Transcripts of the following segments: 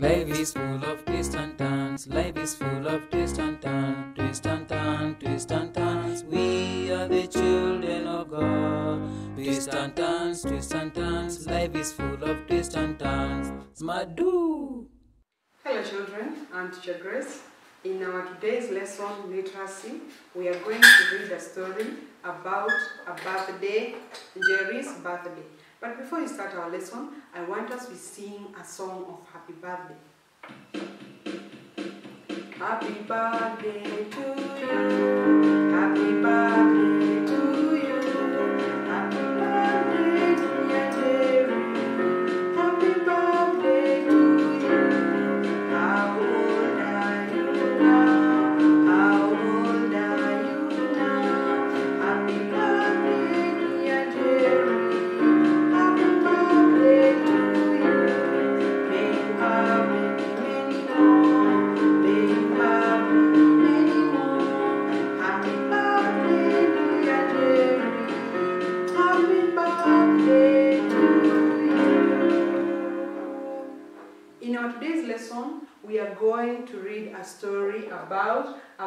Life is full of twists and turns. Life is full of twists and turns. Twist and turns. twist and turns. We are the children of God. Twist and turns, twist and turns. Life is full of twists and turns. Smart Edoo. Hello children, I'm Teacher Grace. In our today's lesson, literacy, we are going to read a story about a birthday, Jerry's birthday. But before we start our lesson, I want us to sing a song of happy birthday. Happy birthday to you. Happy birthday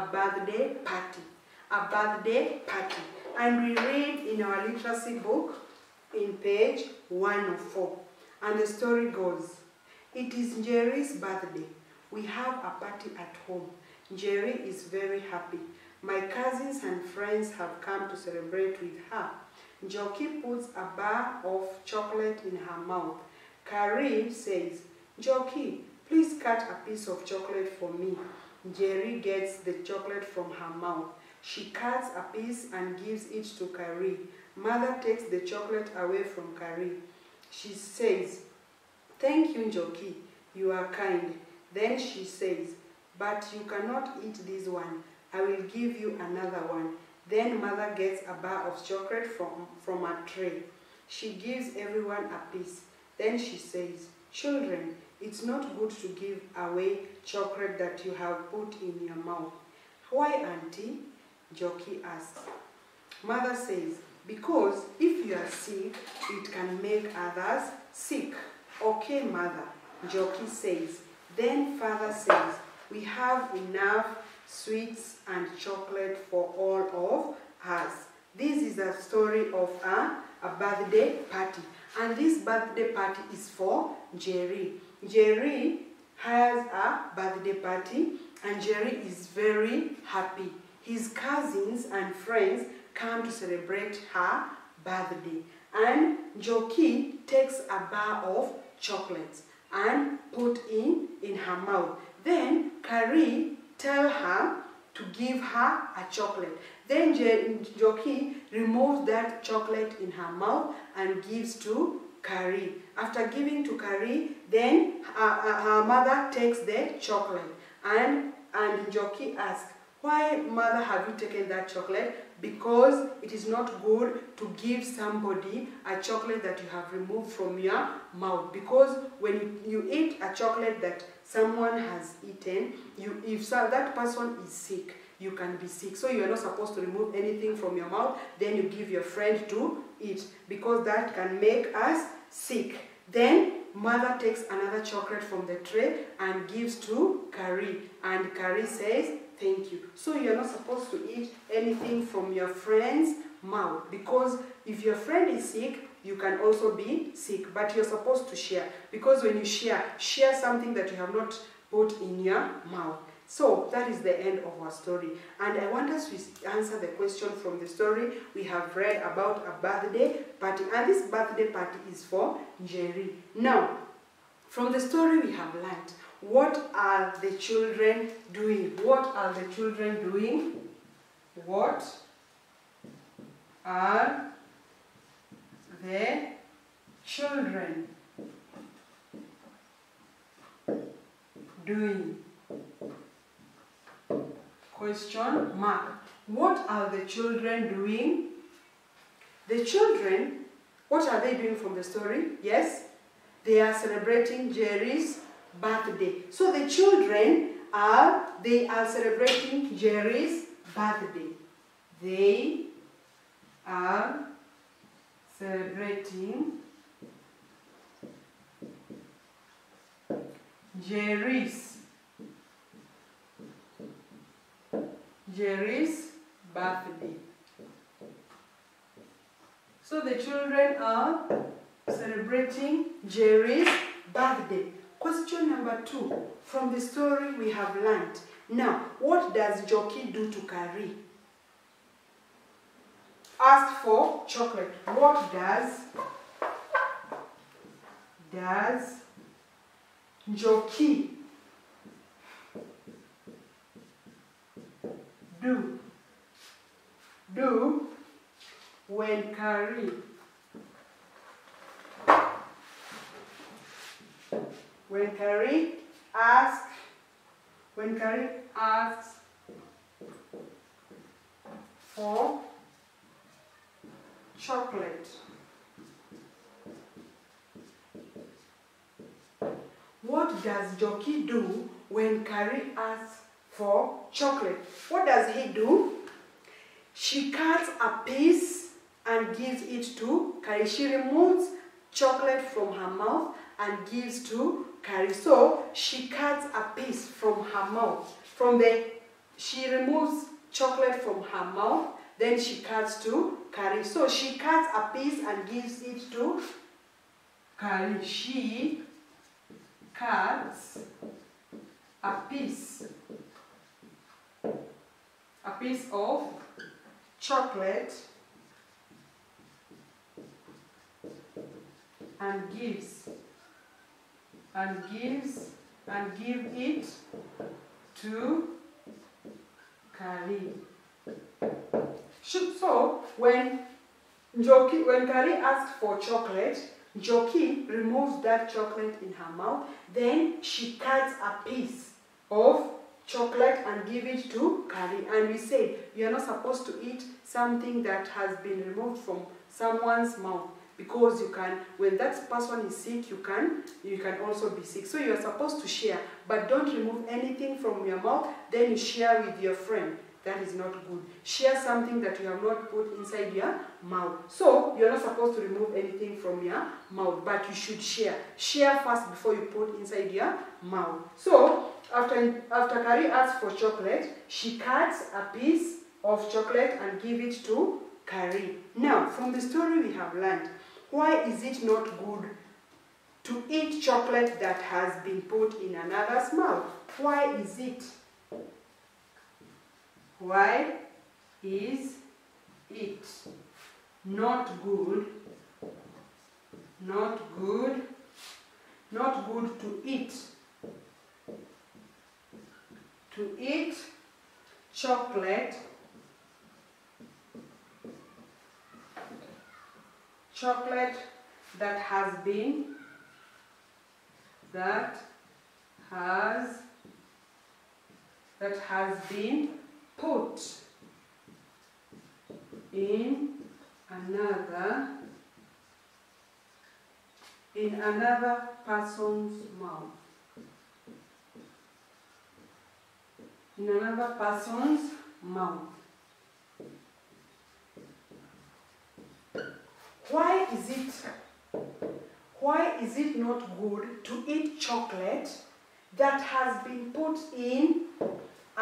a birthday party. A birthday party. And we read in our literacy book in page 104. And the story goes It is Jerry's birthday. We have a party at home. Jerry is very happy. My cousins and friends have come to celebrate with her. Jockey puts a bar of chocolate in her mouth. Karim says, Jockey, please cut a piece of chocolate for me. Jerry gets the chocolate from her mouth. She cuts a piece and gives it to Carrie. Mother takes the chocolate away from Carrie. She says, Thank you, Jockey. You are kind. Then she says, But you cannot eat this one. I will give you another one. Then mother gets a bar of chocolate from, from a tray. She gives everyone a piece. Then she says, Children, it's not good to give away chocolate that you have put in your mouth. Why, Auntie? Jockey asks. Mother says, Because if you are sick, it can make others sick. Okay, Mother, Jockey says. Then Father says, We have enough sweets and chocolate for all of us. This is a story of a, a birthday party. And this birthday party is for Jerry. Jerry has a birthday party and Jerry is very happy. His cousins and friends come to celebrate her birthday. And Jockey takes a bar of chocolates and put in in her mouth. Then Carrie tell her to give her a chocolate. Then Jockey removes that chocolate in her mouth and gives to Carrie. After giving to Carrie, then her, her- her mother takes the chocolate and and Jockey asks, "Why, mother, have you taken that chocolate? Because it is not good to give somebody a chocolate that you have removed from your mouth. Because when you, you eat a chocolate that someone has eaten, you if so, that person is sick, you can be sick. So you are not supposed to remove anything from your mouth. Then you give your friend to eat because that can make us sick. Then mother takes another chocolate from the tray and gives to Carrie. And Carrie says, Thank you. So you're not supposed to eat anything from your friend's mouth because if your friend is sick, you can also be sick. But you're supposed to share because when you share, share something that you have not put in your mouth. So that is the end of our story. And I want us to answer the question from the story we have read about a birthday party. And this birthday party is for Jerry. Now, from the story we have learned, what are the children doing? What are the children doing? What are the children doing? Question mark. What are the children doing? The children, what are they doing from the story? Yes, they are celebrating Jerry's birthday. So the children are they are celebrating Jerry's birthday. They are celebrating Jerry's. Jerry's birthday. So the children are celebrating Jerry's birthday. Question number two. From the story we have learned. Now, what does Jockey do to Carrie? Ask for chocolate. What does does Jockey do do when Carrie when Carrie asks when Carrie asks for chocolate. What does Jockey do when Carrie asks for chocolate? What does he do? She cuts a piece and gives it to Carrie. She removes chocolate from her mouth and gives to Carrie. So she cuts a piece from her mouth. From the she removes chocolate from her mouth, then she cuts to Carrie. So she cuts a piece and gives it to Carrie. She cuts a piece piece of chocolate and gives and gives and give it to Kari. So when Joki, when Kari asks for chocolate, Joki removes that chocolate in her mouth. Then she cuts a piece of chocolate and give it to Kari. And we say you are not supposed to eat something that has been removed from someone's mouth because you can when that person is sick you can you can also be sick. So you are supposed to share but don't remove anything from your mouth. Then you share with your friend that is not good share something that you have not put inside your mouth so you're not supposed to remove anything from your mouth but you should share share first before you put inside your mouth so after after Kari asks for chocolate she cuts a piece of chocolate and give it to Kari. Now, from the story we have learned, why is it not good to eat chocolate that has been put in another's mouth? Why is it? Why is it not good? Not good. Not good to eat. To eat chocolate chocolate that has been that has that has been put in another in another person's mouth. In another person's mouth. Why is it why is it not good to eat chocolate that has been put in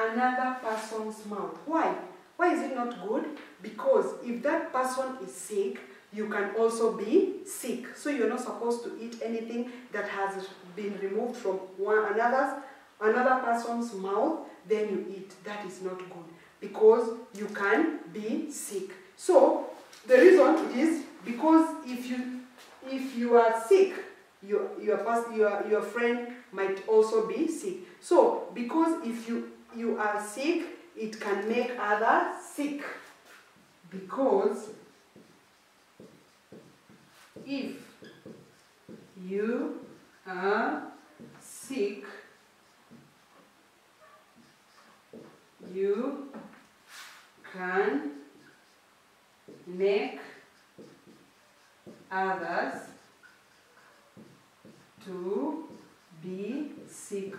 another person's mouth. Why? Why is it not good? Because if that person is sick you can also be sick. So you're not supposed to eat anything that has been removed from one another's another person's mouth then you eat. That is not good. Because you can be sick. So the reason is because if you if you are sick your your your your friend might also be sick. So because if you you are sick it can make others sick because if you are sick you can make others to be sick.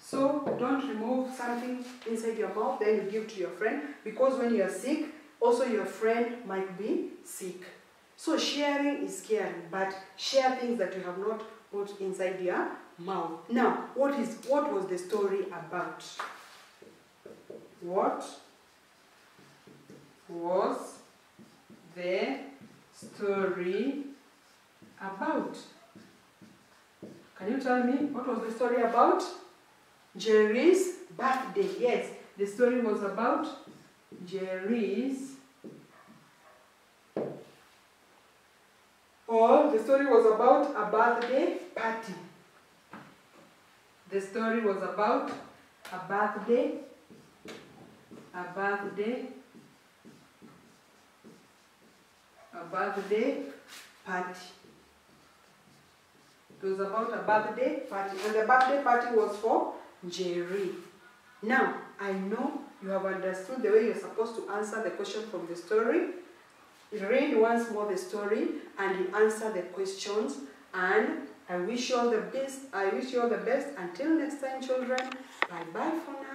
So don't remove something inside your mouth, then you give to your friend because when you are sick, also your friend might be sick. So sharing is caring, but share things that you have not put inside your mouth. Now, what is what was the story about? What was the story about? Can you tell me what was the story about? Jerry's birthday. Yes, the story was about Jerry's. Or the story was about a birthday party. The story was about a birthday, a birthday, a birthday party. It was about a birthday party, and the birthday party was for Jerry. Now, I know you have understood the way you're supposed to answer the question from the story. Read once more the story and you answer the questions. And I wish you all the best. I wish you all the best. Until next time, children. Bye bye for now.